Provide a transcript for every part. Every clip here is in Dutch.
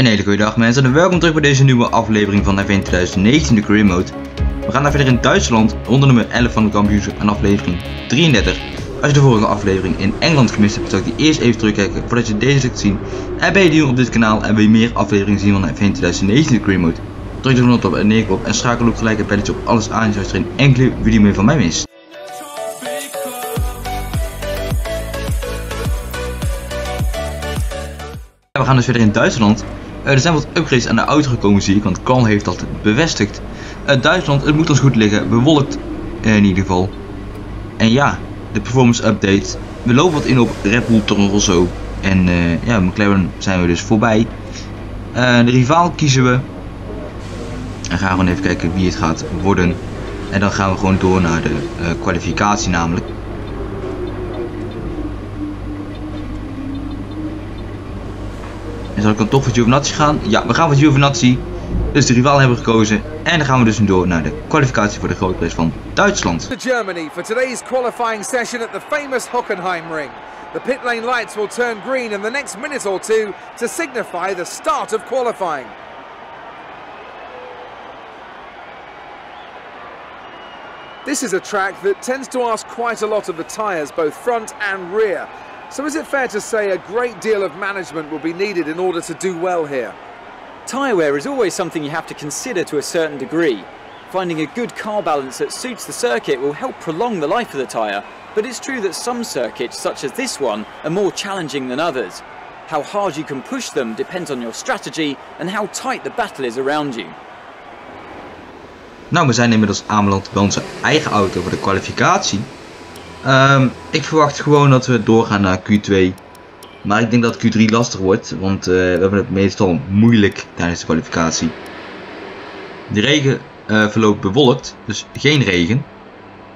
Een hele goede dag mensen en welkom terug bij deze nieuwe aflevering van F1 2019 de Career Mode. We gaan naar verder in Duitsland, ronde nummer 11 van de kampioenschap en aflevering 33. Als je de vorige aflevering in Engeland gemist hebt, zou ik die eerst even terugkijken voordat je deze kunt zien. En ben je nieuw op dit kanaal en wil je meer afleveringen zien van F1 2019 de Career Mode, druk de knop op en neer en schakel ook gelijk het belletje op alles aan zodat je geen enkele video meer van mij mist. we gaan dus verder in Duitsland. Uh, er zijn wat upgrades aan de auto gekomen zie ik, want Carl heeft dat bevestigd. Uh, Duitsland, het moet ons goed liggen, bewolkt uh, in ieder geval. En ja, de performance update. We lopen wat in op Red Bull Toro Rosso. En ja, McLaren zijn we dus voorbij. de rivaal kiezen we. En gaan we gewoon even kijken wie het gaat worden. En dan gaan we gewoon door naar de kwalificatie namelijk. En zal ik dan toch voor Giovinazzi gaan? Ja, we gaan voor Giovinazzi. Dus de rival hebben we gekozen. En dan gaan we dus door naar de kwalificatie voor de grote prijs van Duitsland. Germany for today's qualifying session at the famous Hockenheim ring. The pit lane lights will turn green in the next minute or two to signify the start of qualifying. This is a track that tends to ask quite a lot of the tyres, both front and rear. So is it fair to say a great deal of management will be needed in order to do well here? Tyre wear is always something you have to consider to a certain degree. Finding a good car balance that suits the circuit will help prolong the life of the tyre, but it's true that some circuits, such as this one, are more challenging than others. How hard you can push them depends on your strategy and how tight the battle is around you. Nou, we zijn inmiddels aanbeland bij onze eigen auto voor de kwalificatie. Um, ik verwacht gewoon dat we doorgaan naar Q2. Maar ik denk dat Q3 lastig wordt, want uh, we hebben het meestal moeilijk tijdens de kwalificatie. De regen uh, verloopt bewolkt, dus geen regen.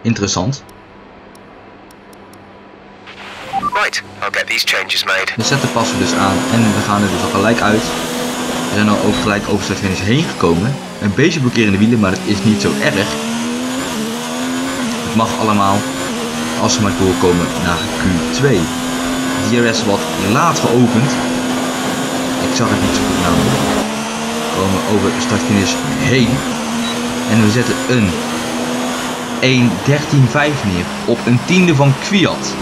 Interessant. Right, I'll get these changes made. De zetten passen dus aan en we gaan er dus al gelijk uit. We zijn al ook gelijk over de finish heen gekomen. Een beetje blokkerende wielen, maar het is niet zo erg. Het mag allemaal als we maar doorkomen naar Q2. DRS wat laat geopend. Ik zag het niet zo goed namelijk. We komen over start-finish heen. En we zetten een 1.13.5 neer op een tiende van Kwiat.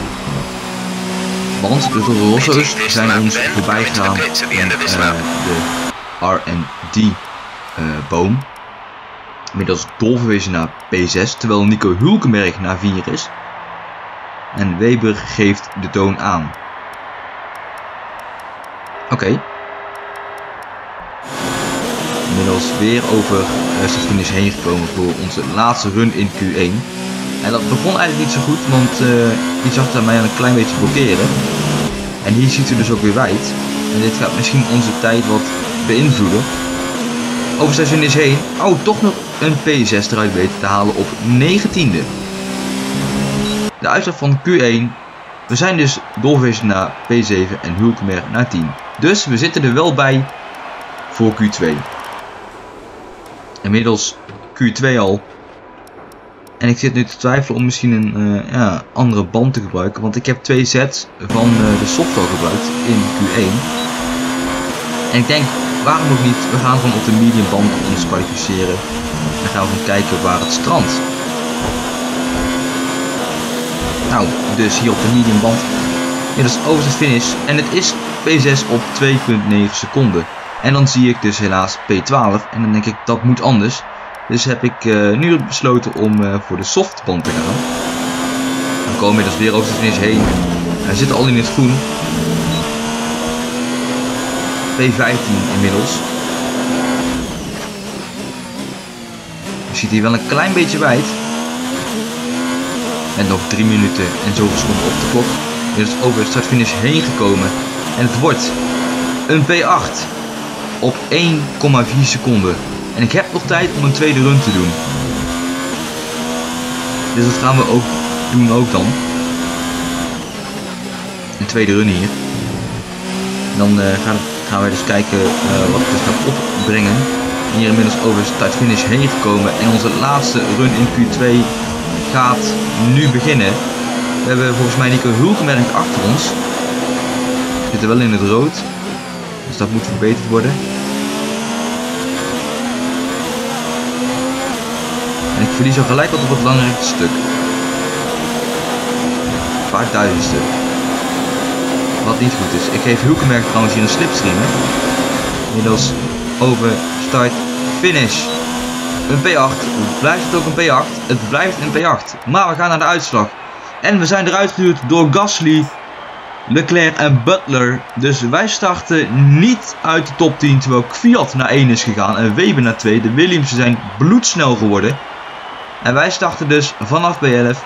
Want de Toro Rosso's zijn ons voorbij gegaan in uh, de R&D uh, boom. Inmiddels doorverwezen naar P6, terwijl Nico Hulkenberg naar 4 is en Weber geeft de toon aan. Oké. Inmiddels weer over uh, finish heen gekomen voor onze laatste run in Q1. En dat begon eigenlijk niet zo goed, want uh, die zag daar mij een klein beetje blokkeren. En hier ziet u dus ook weer wijd. En dit gaat misschien onze tijd wat beïnvloeden. Over zijn finish heen. Oh, toch nog een P6 eruit weten te halen op 19e de uitslag van Q1. We zijn dus doorgewezen naar P7 en Hulkenberg naar 10. Dus we zitten er wel bij voor Q2. Inmiddels Q2 al. En ik zit nu te twijfelen om misschien een uh, ja, andere band te gebruiken. Want ik heb twee sets van uh, de software gebruikt in Q1. En ik denk, waarom ook niet? We gaan gewoon op de medium band ons kwalificeren. En gaan we gewoon kijken waar het strandt. Nou, dus hier op de medium band. Is over de finish. En het is P6 op 2,9 seconden. En dan zie ik dus helaas P12. En dan denk ik, dat moet anders. Dus heb ik uh, nu besloten om uh, voor de softband te gaan. Dan komen we dus weer over de finish heen. Hij zit al in het groen. P15 inmiddels. Je ziet hier wel een klein beetje wijd. En nog 3 minuten en zoveel seconden op de klok. is over het startfinish heen gekomen. En het wordt een P8 op 1,4 seconden. En ik heb nog tijd om een tweede run te doen. Dus dat gaan we ook doen ook dan. Een tweede run hier. dan uh, gaan, gaan dus kijken uh, wat het gaat opbrengen. Hier inmiddels over start-finish heen gekomen. En onze laatste run in Q2 gaat nu beginnen. We hebben volgens mij Nico Hulkenberg achter ons. We zitten wel in het rood. Dus dat moet verbeterd worden. En ik verlies al gelijk wat op het belangrijkste stuk. Een paar duizendste. Wat niet goed is. Ik geef Hulkenberg trouwens hier een slipstream. Inmiddels over start finish. Een P8. Blijft het ook een P8? Het blijft een P8. Maar we gaan naar de uitslag. En we zijn eruit geduwd door Gasly, Leclerc en Butler. Dus wij starten niet uit de top 10. Terwijl Kviat naar 1 is gegaan en Weber naar 2. De Williams zijn bloedsnel geworden. En wij starten dus vanaf B11.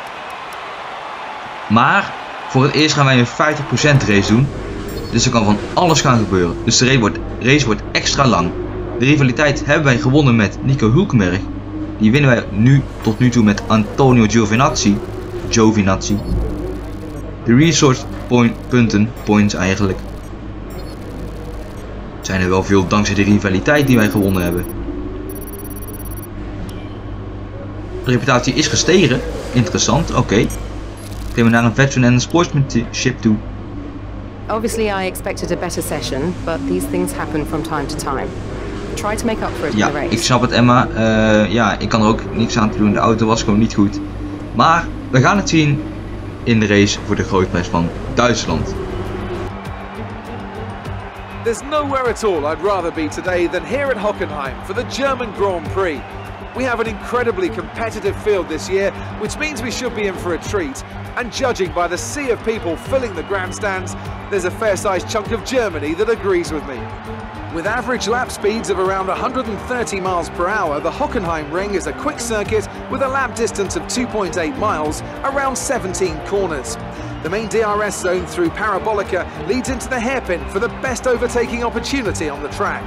Maar voor het eerst gaan wij een 50% race doen. Dus er kan van alles gaan gebeuren. Dus de race wordt, race wordt extra lang. De rivaliteit hebben wij gewonnen met Nico Hulkenberg. Die winnen wij nu tot nu toe met Antonio Giovinazzi. Giovinazzi. De resource punten, points eigenlijk. Zijn er wel veel dankzij de rivaliteit die wij gewonnen hebben. De reputatie is gestegen. Interessant, oké. Okay. Gaan we naar een veteran en een sportsmanship toe. Obviously I expected a better session, but these things happen from time to time. Try to make up for it ja, in the race. ik snap het Emma. Uh, ja, ik kan er ook niks aan te doen. De auto was gewoon niet goed. Maar we gaan het zien in de race voor de grootprijs van Duitsland. There's nowhere at all I'd rather be today than here at Hockenheim for the German Grand Prix. We have an incredibly competitive field this year, which means we should be in for a treat. And judging by the sea of people filling the grandstands, there's a fair-sized chunk of Germany that agrees with me. With average lap speeds of around 130 miles per hour, the Hockenheim Ring is a quick circuit with a lap distance of 2.8 miles, around 17 corners. The main DRS zone through Parabolica leads into the hairpin for the best overtaking opportunity on the track.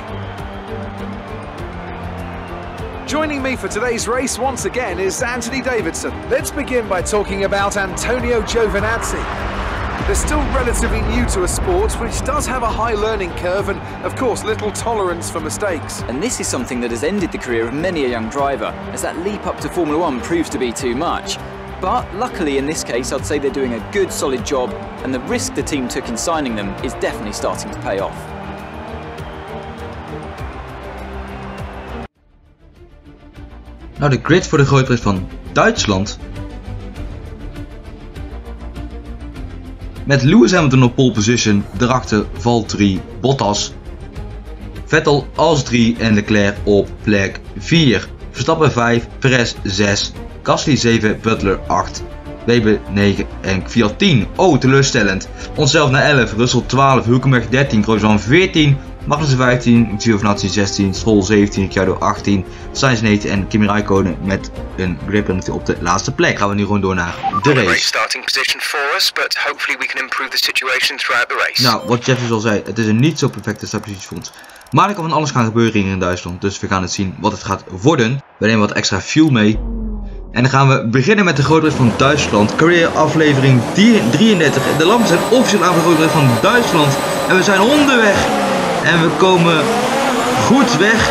Joining me for today's race once again is Anthony Davidson. Let's begin by talking about Antonio Giovinazzi. They're still relatively new to a sport which does have a high learning curve and, of course, little tolerance for mistakes. And this is something that has ended the career of many a young driver, as that leap up to Formula One proves to be too much. But luckily in this case, I'd say they're doing a good solid job, and the risk the team took in signing them is definitely starting to pay off. Nou, de grid voor de grootprijs van Duitsland. Met Lewis Hamilton op pole position, daarachter Valtteri Bottas. Vettel als 3 en Leclerc op plek 4. Verstappen 5, Perez 6, Gasly 7, Butler 8, Weber 9 en Fiat 10. Oh, teleurstellend. Onszelf naar 11, Russell 12, Hulkenberg 13, Grosjean 14, Magnussen 15, Giovinazzi 16, Stroll 17, Ricciardo 18, Sainz 19 en Kimi Raikkonen met een grip penalty op de laatste plek. Gaan we nu gewoon door naar de race. starting position for us, but hopefully we can improve the situation throughout the race. Nou, wat Jeff dus al zei, het is een niet zo perfecte startpositie voor ons. Maar er kan van alles gaan gebeuren hier in Duitsland, dus we gaan het zien wat het gaat worden. We nemen wat extra fuel mee. En dan gaan we beginnen met de grootheid van Duitsland. Career aflevering 33. De lampen zijn officieel aan de van Duitsland. En we zijn onderweg. En we komen goed weg.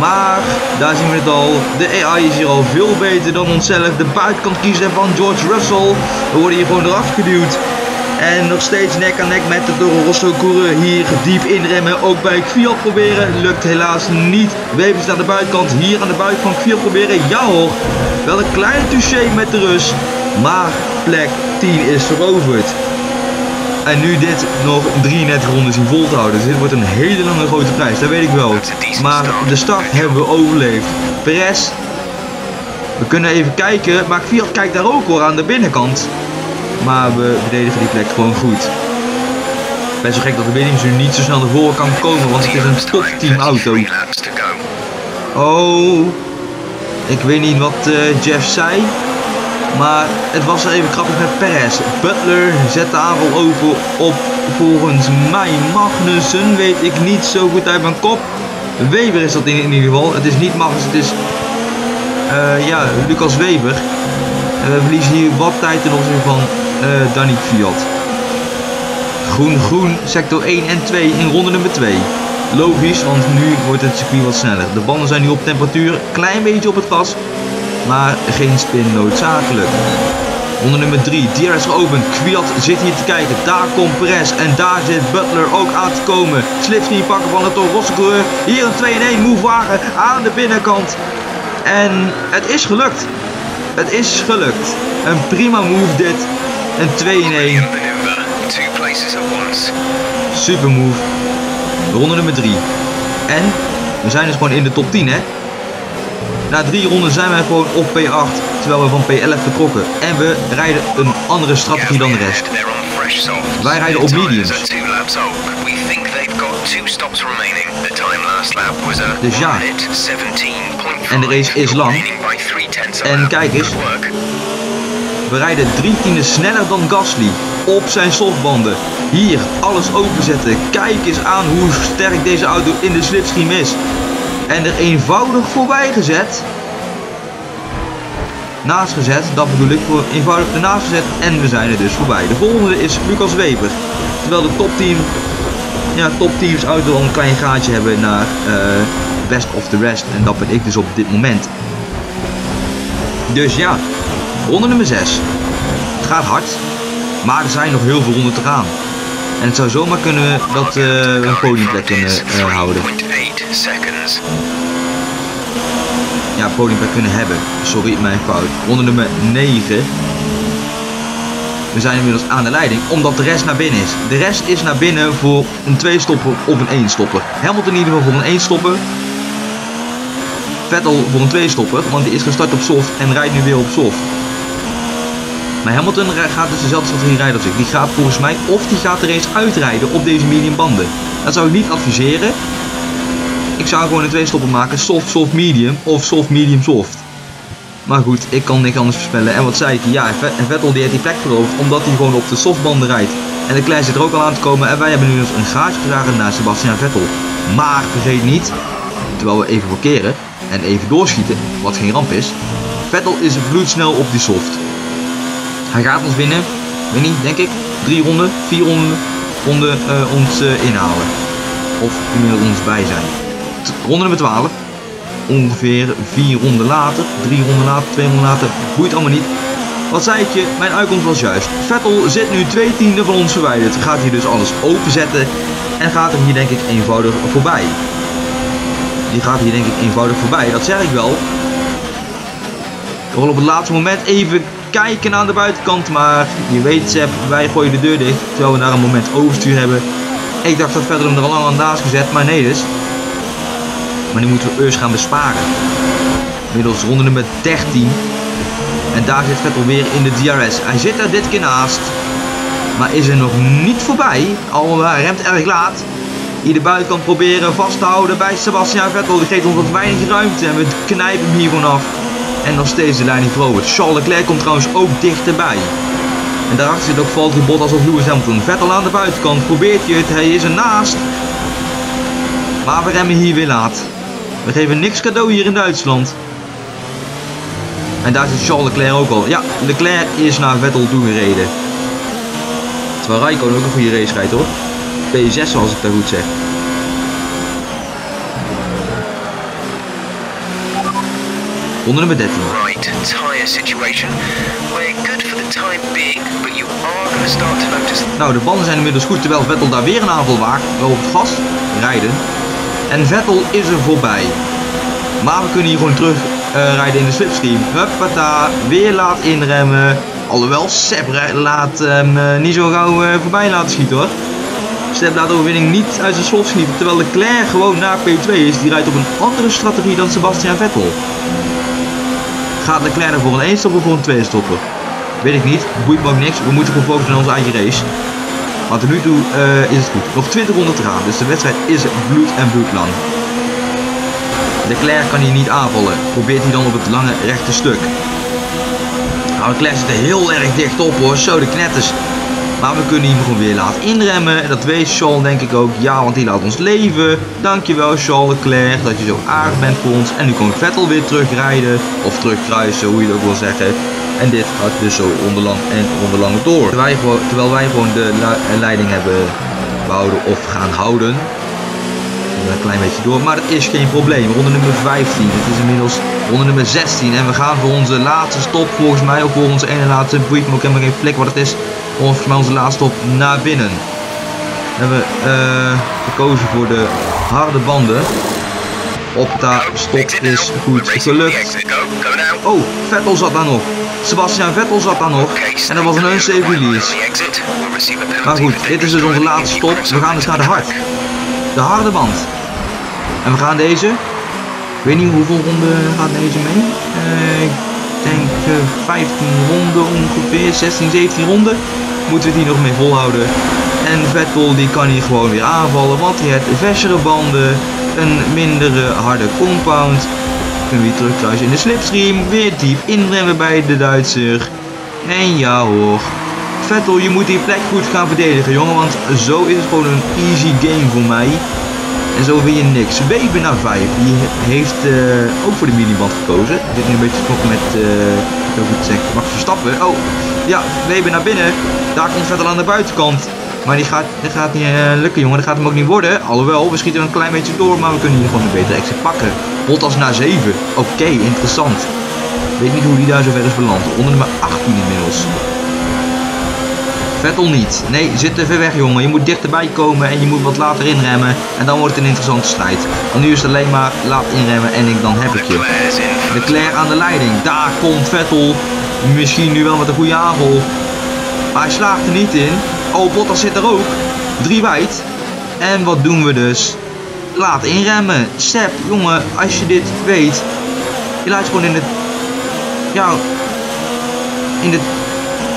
Maar, daar zien we het al, de AI is hier al veel beter dan onszelf. De buitenkant kiezen van George Russell. We worden hier gewoon eraf geduwd. En nog steeds nek aan nek met de Toro Rosso coureur hier diep inremmen. Ook bij Kviat proberen. Lukt helaas niet. Staat aan de buitenkant. Hier aan de buitenkant Kviat proberen. Ja hoor. Wel een klein touché met de Rus. Maar plek 10 is veroverd. En nu dit nog 33 ronden zien vol te houden. Dus dit wordt een hele lange grote prijs, dat weet ik wel. Maar de start hebben we overleefd. Perez. We kunnen even kijken. Maar Fiat kijkt daar ook hoor aan de binnenkant. Maar we verdedigen die plek gewoon goed. Best wel gek dat de Williams nu niet zo snel naar voren kan komen. Want het is een top team auto. Oh. Ik weet niet wat uh, Jeff zei. Maar het was even grappig met Perez. Butler zet de aanval over op volgens mij Magnussen. Weet ik niet zo goed uit mijn kop. Weber is dat in, ieder geval. Het is niet Magnussen, het is uh, ja, Lucas Weber. En we verliezen hier wat tijd ten opzichte van uh, Danny Fiat. Groen-groen, sector 1 en 2 in ronde nummer 2. Logisch, want nu wordt het circuit wat sneller. De banden zijn nu op temperatuur, klein beetje op het gas maar geen spin noodzakelijk. Ronde nummer 3, DRS geopend, Kwiat zit hier te kijken, daar komt Perez en daar zit Butler ook aan te komen. Slipstream pakken van de Toro Hier een 2-1 move wagen aan de binnenkant. En het is gelukt. Het is gelukt. Een prima move dit. Een 2 in 1. maneuver. Two places at once. Super move. Ronde nummer 3. En we zijn dus gewoon in de top 10 hè. Na drie ronden zijn wij gewoon op P8, terwijl we van P11 vertrokken. En we rijden een andere strategie dan de rest. Wij rijden op mediums. Dus ja. minute 17.5. En de race is lang. En kijk eens. We rijden drie tienden sneller dan Gasly op zijn softbanden. Hier, alles openzetten. Kijk eens aan hoe sterk deze auto in de slipstream is. En er eenvoudig voorbij gezet. Naast gezet, dat bedoel ik, voor eenvoudig ernaast gezet en we zijn er dus voorbij. De volgende is Lucas Weber. Terwijl de topteam, ja, topteams auto al een klein gaatje hebben naar eh, best of the rest. En dat ben ik dus op dit moment. Dus ja, Ronde nummer 6. Het gaat hard, maar er zijn nog heel veel ronden te gaan. En het zou zomaar kunnen dat eh, we een podiumplek kunnen eh, houden. 3.8 seconds. Ja, podiumplek kunnen hebben. Sorry, mijn fout. Ronde nummer 9. We zijn inmiddels aan de leiding, omdat de rest naar binnen is. De rest is naar binnen voor een 2-stopper of een 1-stopper. Hamilton in ieder geval voor een 1-stopper. Vettel voor een 2-stopper, want die is gestart op soft en rijdt nu weer op soft. Maar Hamilton gaat dus dezelfde strategie rijden als ik. Die gaat volgens mij, of die gaat er eens uitrijden op deze medium banden. Dat zou ik niet adviseren. Ik zou gewoon een twee stoppen maken. Soft, soft, medium. Of soft, medium, soft. Maar goed, ik kan niks anders voorspellen. En wat zei ik? Ja, Vettel die heeft die plek veroverd. Omdat hij gewoon op de softbanden rijdt. En de Leclerc zit er ook al aan te komen. En wij hebben nu dus een gaatje gedragen naar Sebastian Vettel. Maar vergeet niet, terwijl we even blokkeren en even doorschieten, wat geen ramp is. Vettel is bloedsnel op die soft. Hij gaat ons winnen, weet niet, denk ik, drie ronden, vier ronden, ronden eh, ons eh, inhalen. Of inmiddels ons bij zijn. Ronde nummer 12. Ongeveer vier ronden later, drie ronden later, twee ronden later, boeit allemaal niet. Wat zei ik je? Mijn uitkomst was juist. Vettel zit nu twee tienden van ons verwijderd. Gaat hier dus alles openzetten en gaat hem hier denk ik eenvoudig voorbij. Die gaat hier denk ik eenvoudig voorbij, dat zeg ik wel. Ik wil op het laatste moment even kijken aan de buitenkant, maar je weet Sepp, wij gooien de deur dicht terwijl we daar een moment overstuur hebben. Ik dacht dat Vettel hem er al lang aan naast gezet, maar nee dus. Maar die moeten we eerst gaan besparen. Inmiddels ronde nummer 13. En daar zit Vettel weer in de DRS. Hij zit er dit keer naast. Maar is er nog niet voorbij. Al hij remt erg laat. Hier de buitenkant proberen vast te houden bij Sebastian Vettel. Die geeft ons wat weinig ruimte. En we knijpen hem hier gewoon af. En nog steeds de leiding veroverd. Charles Leclerc komt trouwens ook dichterbij. En daarachter zit ook Valtteri Bottas of Lewis Hamilton. Vettel aan de buitenkant. Probeert je het. Hij is ernaast. Maar we remmen hier weer laat. We geven niks cadeau hier in Duitsland. En daar zit Charles Leclerc ook al. Ja, Leclerc is naar Vettel toegereden. Terwijl Raikkonen ook een goede race rijdt hoor. P6 als ik dat goed zeg. Ronde nummer 13. Right, tyre situation. We're good for the time being, but you are going to start to notice Nou, de banden zijn inmiddels goed terwijl Vettel daar weer een aanval waagt. Wel op het gas rijden. En Vettel is er voorbij. Maar we kunnen hier gewoon terug eh, rijden in de slipstream. Huppata, weer laat inremmen. Alhoewel, Seb laat hem eh, niet zo gauw eh, voorbij laten schieten hoor. Seb laat de overwinning niet uit zijn slot schieten. Terwijl Leclerc gewoon naar P2 is. Die rijdt op een andere strategie dan Sebastian Vettel. Gaat Leclerc er voor een 1 stopper of voor een 2 stopper? Weet ik niet. Boeit me ook niks. We moeten gewoon focussen op onze eigen race. Maar tot nu toe eh, is het goed. Nog 20 ronden te gaan. Dus de wedstrijd is bloed en bloed lang. Leclerc kan hier niet aanvallen. Probeert hij dan op het lange rechte stuk. Nou, Leclerc zit er heel erg dicht op hoor. Zo de knetters. Maar we kunnen hem gewoon weer laten inremmen. En dat weet Charles denk ik ook. Ja, want die laat ons leven. Dankjewel Charles Leclerc dat je zo aardig bent voor ons. En nu kan Vettel weer terugrijden. Of terugkruisen, hoe je dat ook wil zeggen. En dit gaat dus zo onderlang en onderlang door. Terwijl wij gewoon, terwijl wij gewoon de lu- leiding hebben behouden of gaan houden. Een klein beetje door, maar dat is geen probleem. Ronde nummer 15. Het is inmiddels ronde nummer 16. En we gaan voor onze laatste stop volgens mij. Of voor onze ene laatste brief. Maar ik heb nog geen flik wat het is. Volgens mij onze laatste stop naar binnen. We hebben eh, gekozen voor de harde banden. Hoppa, stop is goed gelukt. Oh, Vettel zat daar nog. Sebastian Vettel zat daar nog. En dat was een unsafe release. Maar goed, dit is dus onze laatste stop. We gaan dus naar de hard. De harde band. En we gaan deze. Ik weet niet hoeveel ronden gaat deze mee. Uh, ik denk uh, 15 ronden ongeveer. 16, 17 ronden. Moeten we die nog mee volhouden. En Vettel die kan hier gewoon weer aanvallen. Want hij heeft versere banden. Een mindere harde compound. Kunnen we weer terugkruisen in de slipstream. Weer diep inremmen bij de Duitser. En ja hoor. Vettel, je moet die plek goed gaan verdedigen, jongen. Want zo is het gewoon een easy game voor mij. En zo win je niks. Weber naar 5. Die heeft uh, ook voor de miniband gekozen. Dit nu een beetje knokken met, uh, ik het zeggen, Verstappen. Oh, ja, Weber naar binnen. Daar komt Vettel aan de buitenkant. Maar die gaat, dit gaat niet uh, lukken, jongen. Dat gaat hem ook niet worden. Alhoewel, we schieten een klein beetje door, maar we kunnen hier gewoon een betere exit pakken. Bottas naar 7. Oké, interessant. Weet niet hoe die daar zo ver is beland. Onder nummer 18 inmiddels. Vettel niet. Nee, zit te ver weg jongen. Je moet dichterbij komen en je moet wat later inremmen. En dan wordt het een interessante strijd. Want nu is het alleen maar laat inremmen en ik, dan heb ik je. Leclerc aan de leiding. Daar komt Vettel. Misschien nu wel met een goede aanval. Maar hij slaagt er niet in. Oh, Bottas zit er ook. Drie wijd. En wat doen we dus? Laat inremmen. Sep, jongen, als je dit weet. Je laat je gewoon in het... Ja... In de...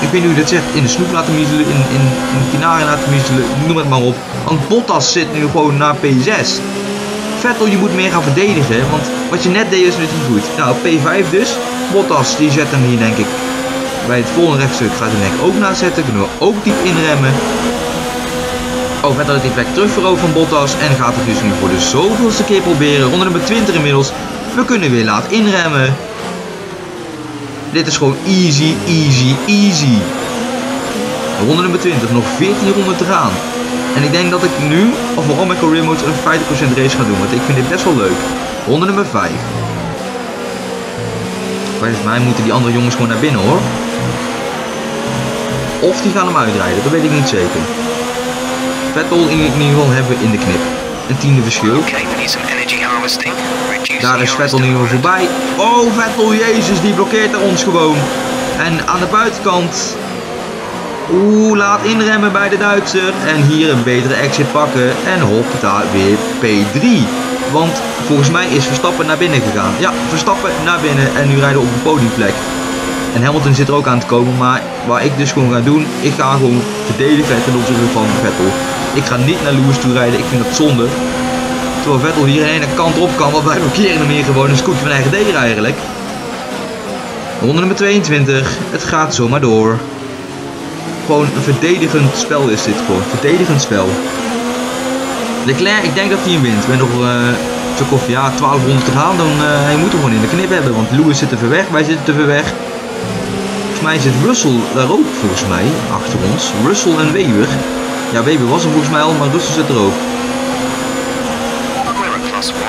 Ik weet niet hoe je dat zegt. In de snoep laten. In, in, in de kinaren laten miezelen. Noem het maar op. Want Bottas zit nu gewoon naar P6. Vettel, je moet meer gaan verdedigen. Want wat je net deed is niet goed. Nou, P5 dus. Bottas, die zet hem hier denk ik bij het volgende rechtstuk gaat de nek ook nazetten. Kunnen we ook diep inremmen. Oh, verder dat die plek terug veroveren van Bottas. En gaat het dus nu voor de zoveelste keer proberen. Ronde nummer 20 inmiddels. We kunnen weer laat inremmen. Dit is gewoon easy, easy, easy. Ronde nummer 20. Nog 14 ronden te gaan. En ik denk dat ik nu, of vooral met Career Mode, een 50% race ga doen. Want ik vind dit best wel leuk. Ronde nummer 5. Volgens mij moeten die andere jongens gewoon naar binnen hoor. Of die gaan hem uitrijden, dat weet ik niet zeker. Vettel in ieder geval hebben we in de knip. Een tiende verschil. Daar is Vettel nu voorbij. Oh, Vettel, jezus, die blokkeert er ons gewoon. En aan de buitenkant. Oeh, laat inremmen bij de Duitser. En hier een betere exit pakken. En hop, daar weer P3. Want volgens mij is Verstappen naar binnen gegaan. Ja, Verstappen naar binnen. En nu rijden we op een podiumplek. En Hamilton zit er ook aan te komen. Maar waar ik dus gewoon ga doen. Ik ga gewoon verdedigen ten opzichte van Vettel. Ik ga niet naar Lewis toe rijden. Ik vind dat zonde. Terwijl Vettel hier de ene kant op kan. Want wij blokkeren hem hier gewoon een scootje van eigen degen eigenlijk. Ronde nummer 22. Het gaat zomaar door. Gewoon een verdedigend spel is dit gewoon. Verdedigend spel. Leclerc, ik denk dat hij hem wint. Hebben nog uh, of ja, 12 ronden te gaan. Dan uh, hij moet hem gewoon in de knip hebben. Want Lewis zit te ver weg. Wij zitten te ver weg. Volgens mij zit Russell daar ook volgens mij achter ons. Russell en Weber. Ja, Weber was er volgens mij al, maar Russell zit er ook.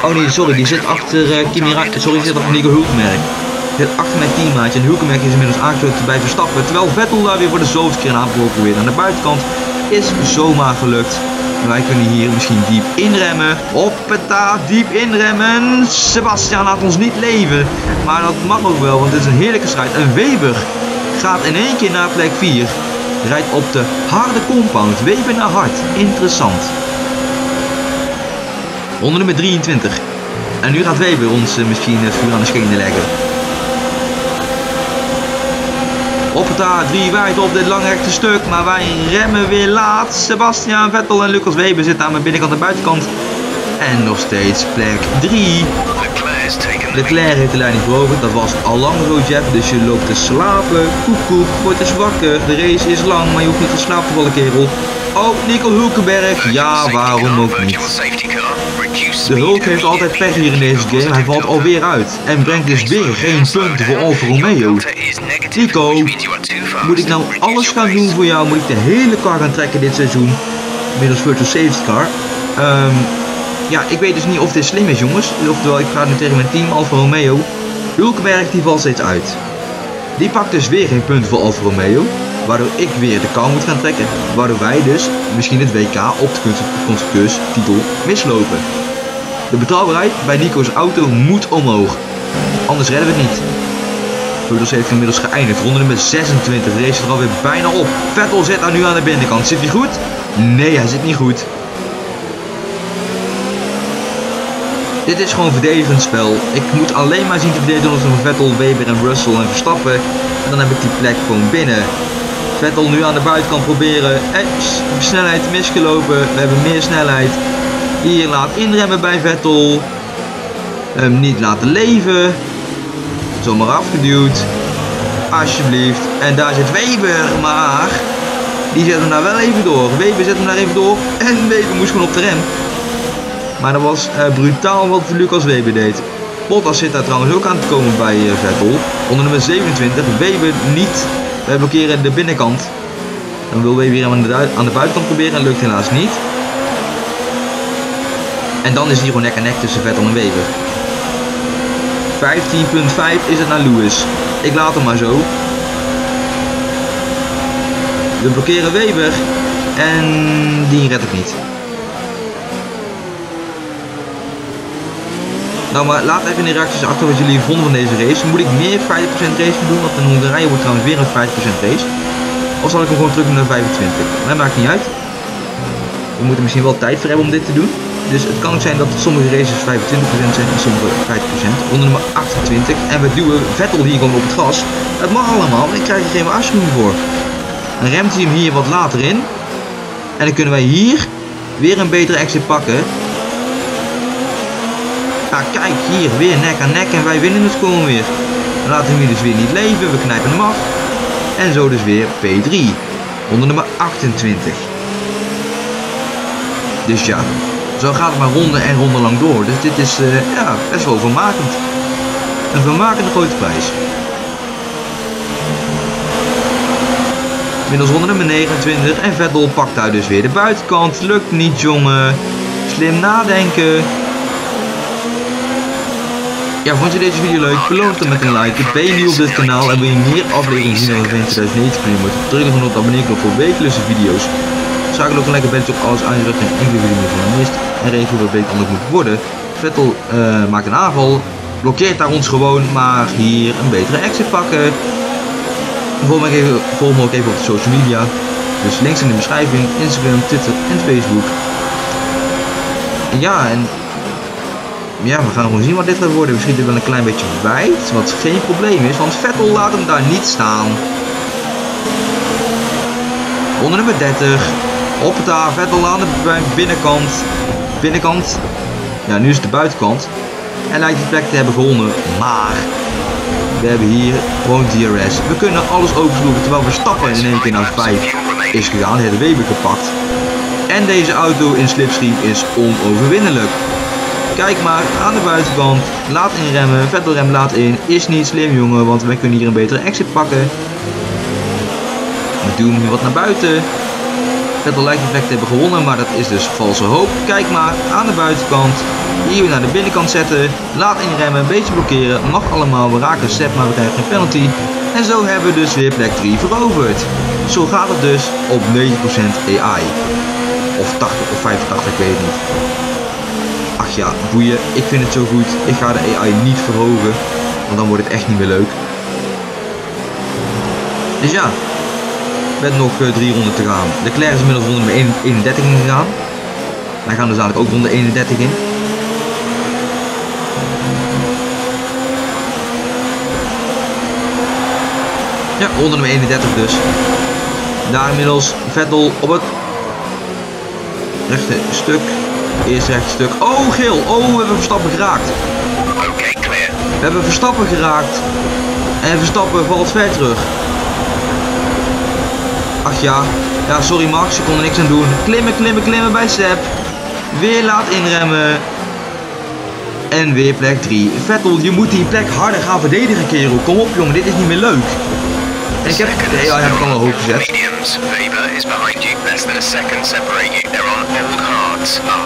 Oh nee, sorry, die zit achter uh, Kimi Räikkönen. Sorry, die zit achter Nico Hulkenberg. Zit achter mijn teammaatje. En Hulkenberg is inmiddels aangesloten bij Verstappen. Terwijl Vettel daar weer voor de zoveelste keer een weer aan de buitenkant. Is zomaar gelukt. Wij kunnen hier misschien diep inremmen. Hoppeta, diep inremmen. Sebastian laat ons niet leven. Maar dat mag ook wel, want het is een heerlijke strijd. En Weber gaat in één keer naar plek 4. Rijdt op de harde compound. Weber naar hard. Interessant. Ronde nummer 23. En nu gaat Weber ons uh, misschien het vuur aan de schenen leggen. Hoppata, drie wijd op dit langrechte stuk, maar wij remmen weer laat. Sebastian Vettel en Lucas Weber zitten aan mijn binnenkant en buitenkant. En nog steeds plek 3. Leclerc heeft de leiding veroverd, dat was al lang zo Jeff, dus je loopt te slapen. Koek wordt te zwakker. De race is lang, maar je hoeft niet te slapen vallen kerel. Oh, Nico Hulkenberg, ja waarom ook niet. De Hulk heeft altijd pech hier in deze game, hij valt alweer uit. En brengt dus weer geen punten voor Alfa Romeo. Nico, moet ik nou alles gaan doen voor jou? Moet ik de hele car gaan trekken dit seizoen? Middels Virtual Safety Car. Um, ja, ik weet dus niet of dit slim is jongens. Oftewel, ik ga nu tegen mijn team Alfa Romeo. Hulkenberg die valt steeds uit. Die pakt dus weer geen punten voor Alfa Romeo. Waardoor ik weer de car moet gaan trekken. Waardoor wij dus misschien het WK op de constructeurstitel mislopen. De betrouwbaarheid bij Nico's auto moet omhoog. Anders redden we het niet. Vettel heeft inmiddels geëindigd. Ronde nummer 26. De race er alweer bijna op. Vettel zit daar nu aan de binnenkant. Zit hij goed? Nee, hij zit niet goed. Dit is gewoon verdedigend spel. Ik moet alleen maar zien te verdedigen van Vettel, Weber en Russell en Verstappen. En dan heb ik die plek gewoon binnen. Vettel nu aan de buitenkant proberen. Eh, snelheid misgelopen. We hebben meer snelheid. Hier laat inremmen bij Vettel. Hem niet laten leven. Zomaar afgeduwd. Alsjeblieft. En daar zit Weber. Maar die zet hem daar wel even door. Weber zet hem daar even door. En Weber moest gewoon op de rem. Maar dat was uh, brutaal wat Lucas Weber deed. Bottas zit daar trouwens ook aan te komen bij Vettel. Onder nummer 27. Weber niet. Wij blokkeren de binnenkant. Dan wil Weber weer aan de, aan de buitenkant proberen en lukt helaas niet. En dan is hier gewoon nek en nek tussen Vettel en Weber. 15.5 is het naar Lewis. Ik laat hem maar zo. We blokkeren Weber. En die redt het niet. Nou, maar laat even in de reacties achter wat jullie vonden van deze race. Moet ik meer 50% race doen? Want in Hongarije wordt trouwens weer een 50% race. Of zal ik hem gewoon terug naar 25? Dat maakt niet uit. We moeten misschien wel tijd voor hebben om dit te doen. Dus het kan ook zijn dat sommige races 25% zijn en sommige 50%. Onder nummer 28. En we duwen Vettel hier gewoon op het gas. Dat mag allemaal, ik krijg er geen waarschuwing voor. Dan remt hij hem hier wat later in. En dan kunnen wij hier weer een betere exit pakken. Ja, kijk hier, weer nek aan nek en wij winnen het gewoon weer. We laten hem dus weer niet leven, we knijpen hem af. En zo dus weer P3. Onder nummer 28. Dus ja, zo gaat het maar ronde en ronde lang door. Dus dit is uh, ja, best wel vermakend. Een vermakende grote prijs. Inmiddels ronde nummer 29 en Vettel pakt daar dus weer de buitenkant. Lukt niet jongen. Slim nadenken. Ja, vond je deze video leuk? Beloon het met een like. Ben je nieuw op dit kanaal en wil je meer afleveringen zien over 2019 van je druk dan op de abonneerknop voor wekelijkse video's. Schakel ook een lekker belletje op alles aan zodat je geen enkele video meer van mist. En regel wat beter anders moet worden. Vettel uh, maakt een aanval. Blokkeert daar ons gewoon, maar hier een betere exit pakken. Volg me, even, ook even op de social media. Dus links in de beschrijving, Instagram, Twitter en Facebook. Ja, en ja, we gaan gewoon zien wat dit gaat worden. We schieten wel een klein beetje wijd, wat geen probleem is, want Vettel laat hem daar niet staan. Onder nummer 30. Op het A, Vettel aan de binnenkant. Binnenkant. Ja, nu is het de buitenkant. En lijkt die plek te hebben gewonnen. Maar we hebben hier gewoon DRS. We kunnen alles oversloegen terwijl we stappen in één keer naar 5 is gegaan. Heeft Weber gepakt. En deze auto in slipstream is onoverwinnelijk. Kijk maar, aan de buitenkant, laat inremmen, Vettelrem laat in, is niet slim jongen, want we kunnen hier een betere exit pakken. We doen wat naar buiten. Vettel lijkt te hebben gewonnen, maar dat is dus valse hoop. Kijk maar, aan de buitenkant, hier weer naar de binnenkant zetten, laat inremmen, een beetje blokkeren, mag allemaal, we raken set, maar we krijgen geen penalty. En zo hebben we dus weer plek 3 veroverd. Zo gaat het dus op 90% AI. Of 80 of 85, ik weet het niet ja, boeien, ik vind het zo goed. Ik ga de AI niet verhogen, want dan wordt het echt niet meer leuk. Dus ja, met nog uh, drie ronden te gaan. De Leclerc is inmiddels ronde nummer 31 in gegaan. Wij gaan dus eigenlijk ook ronde 31 in. Ja, ronde nummer 31 dus. Daar inmiddels Vettel op het rechte stuk. Eerst rechtstuk. Oh, geel. Oh, we hebben Verstappen geraakt. Oké, clear. We hebben Verstappen geraakt. En Verstappen valt ver terug. Ach ja. Ja, sorry Max. Ik kon er niks aan doen. Klimmen, klimmen, klimmen bij Seb. Weer laat inremmen. En weer plek 3. Vettel, je moet die plek harder gaan verdedigen, kerel. Kom op, jongen. Dit is niet meer leuk. En ik heb de AI heb ik al hoog gezet.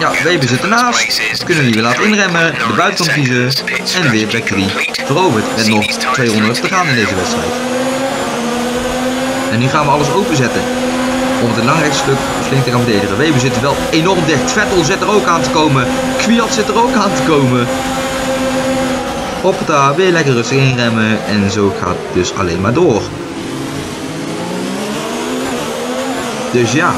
Ja, Weber zit ernaast. Kunnen we die weer laten inremmen, de buitenkant kiezen en weer plek 3 veroverd. Met nog 200 te gaan in deze wedstrijd. En nu gaan we alles openzetten. om het langste stuk flink te gaan verdedigen. Weber zit wel enorm dicht. Vettel zit er ook aan te komen. Kwiat zit er ook aan te komen. Hoppata, weer lekker rustig inremmen. En zo gaat het dus alleen maar door. Dus ja.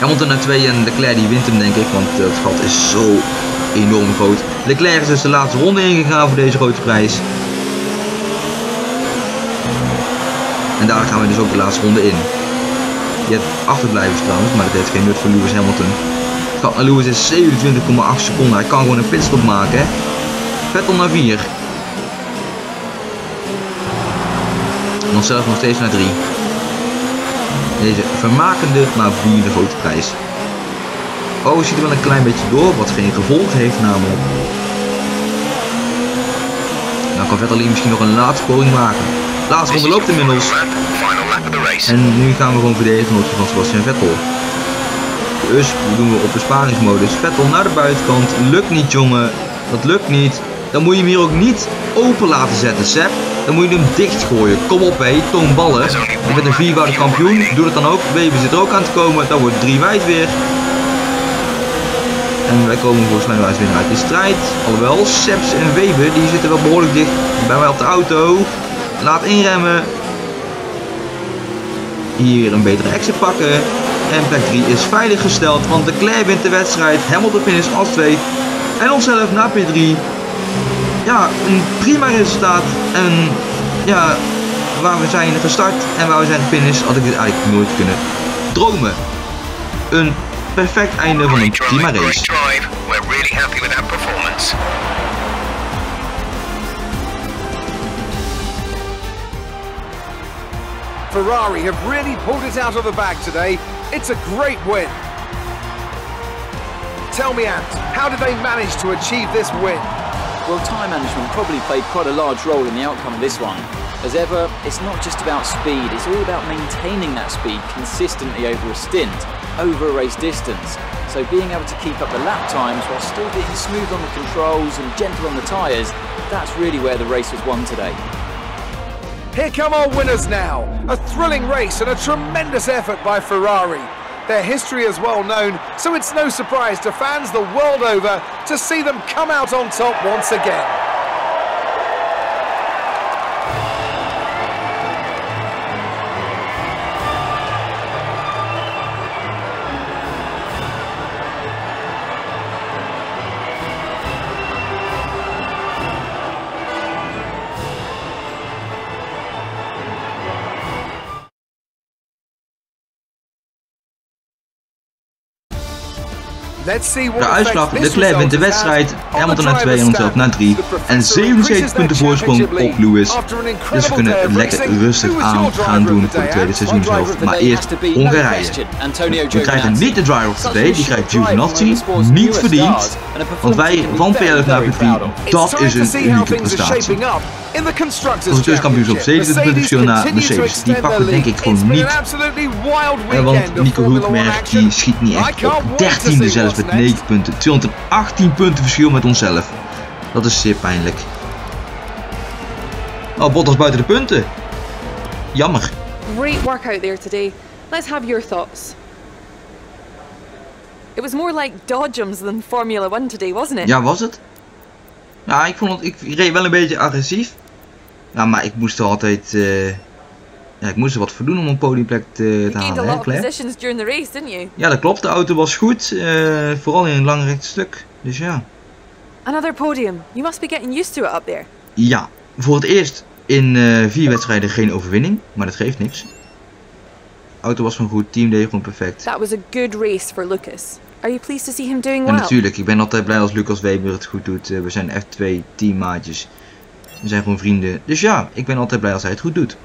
Hamilton naar 2 en Leclerc die wint hem denk ik. Want het gat is zo enorm groot. Leclerc is dus de laatste ronde ingegaan voor deze grote prijs. En daar gaan we dus ook de laatste ronde in. Je hebt achterblijvers trouwens, maar dat heeft geen nut voor Lewis Hamilton. Het gat naar Lewis is 27,8 seconden. Hij kan gewoon een pitstop maken. Vettel naar 4. En onszelf nog steeds naar 3. Vermakende, maar boeiende grote prijs. Oh, ziet er wel een klein beetje door, wat geen gevolg heeft namelijk. Nou kan Vettel hier misschien nog een laatste poging maken. Laatste ronde loopt inmiddels. En nu gaan we gewoon verdedigen ten van Sebastian Vettel. Dus doen we op besparingsmodus. Vettel naar de buitenkant. Lukt niet jongen. Dat lukt niet. Dan moet je hem hier ook niet open laten zetten, Seb. Dan moet je hem dichtgooien. Kom op hé, toon ballen. Je bent een viervoudig kampioen. Doe dat dan ook. Weber zit er ook aan te komen. Dan wordt 3 wijd weer. En wij komen volgens mij wel weer uit de strijd. Alhoewel, Seps en Weber die zitten wel behoorlijk dicht bij mij op de auto. Laat inremmen. Hier een betere exit pakken. En plek 3 is veilig gesteld, want de Leclerc wint de wedstrijd. Hamilton finish als 2. En onszelf na P3. Ja, een prima resultaat. En ja, waar we zijn gestart en waar we zijn gefinished, had ik dit eigenlijk nooit kunnen dromen. Een perfect einde van een prima race. Ferrari have really pulled it out of the bag today. It's a great win. Tell me, Ant, how did they manage to achieve this win? Well, time management probably played quite a large role in the outcome of this one. As ever, it's not just about speed, it's all about maintaining that speed consistently over a stint, over a race distance. So being able to keep up the lap times while still being smooth on the controls and gentle on the tyres, that's really where the race was won today. Here come our winners now. A thrilling race and a tremendous effort by Ferrari. Their history is well known, so it's no surprise to fans the world over to see them come out on top once again. De uitslag, Leclerc wint de wedstrijd, Hamilton naar 2 en onszelf naar 3. En 77 punten voorsprong op Lewis. Dus we kunnen lekker rustig aan gaan doen voor de tweede seizoenshelft. Maar eerst Hongarije. We krijgen niet de driver of the day, die krijgt Giovinazzi. Niet verdiend. Want wij van P11 naar P3, dat is een unieke prestatie. Constructeurskampioenschap 27 punten verschil naar Mercedes. Die pakt het denk ik gewoon niet. Want Nico Hulkenberg die schiet niet echt op 13e zelfs met 9 punten. 218 punten verschil met onszelf. Dat is zeer pijnlijk. Oh, Bottas buiten de punten. Jammer. Great workout there today. Let's have your thoughts. It was more like Dodgems than Formula 1 today, wasn't it? Ja, was het? Ja, ik vond het, ik reed wel een beetje agressief. Ja, maar ik moest altijd, uh, ja, ik moest er wat voor doen om een podiumplek te, te halen, hè Claire? During the race, didn't you? Ja, dat klopt. De auto was goed, uh, vooral in een lang recht stuk. Dus ja. Another podium. You must be getting used to it up there. Ja, voor het eerst in uh, vier wedstrijden geen overwinning, maar dat geeft niks. De auto was van goed, team deed gewoon perfect. That was a good race for Lucas. Are you pleased to see him doing well? Ja, natuurlijk. Ik ben altijd blij als Lucas Weber het goed doet. we zijn F2 teammaatjes. We zijn gewoon vrienden. Dus ja, ik ben altijd blij als hij het goed doet.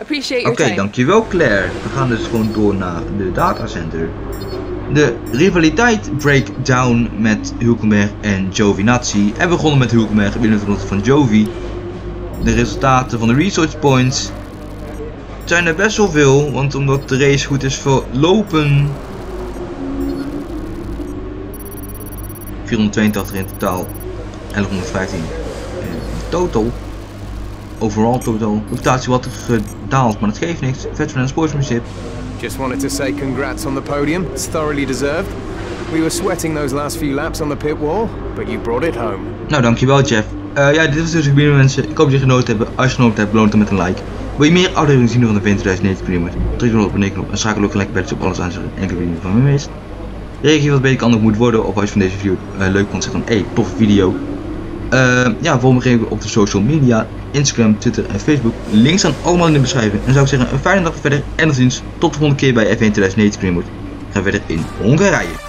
Oké, okay, dankjewel Claire. We gaan dus gewoon door naar de datacenter. De rivaliteit breakdown met Hulkenberg en Giovinazzi. En we begonnen met Hulkenberg, winnen van Jovi. De resultaten van de research points zijn er best wel veel, want omdat de race goed is verlopen. 482 in totaal, 1115 total. Overal totaal reputatie wat gedaald, maar dat geeft niks. Vet van een sportsmanship. Just wanted to say congrats on the podium. It's thoroughly deserved. We were sweating those last few laps on the pit wall, but you brought it home. Nou, dankjewel Jeff. Uh, ja, dit was dus weer mensen. Ik hoop dat je genoten hebt. Als je genoten hebt, beloon het met een like. Wil je meer afleveringen zien van de 2019 Prima? Druk dan op de knop en schakel ook gelijk bij op alles aan zodat enkele video van me mist. Reageer wat beter kan moet worden of als je van deze video uh, leuk vond, zeg dan hey, toffe video. Uh, ja, volg me op de social media, Instagram, Twitter en Facebook. Links staan allemaal in de beschrijving. En zou ik zeggen, een fijne dag verder en tot ziens. Tot de volgende keer bij F1 2019 Prima. Gaan verder in Hongarije.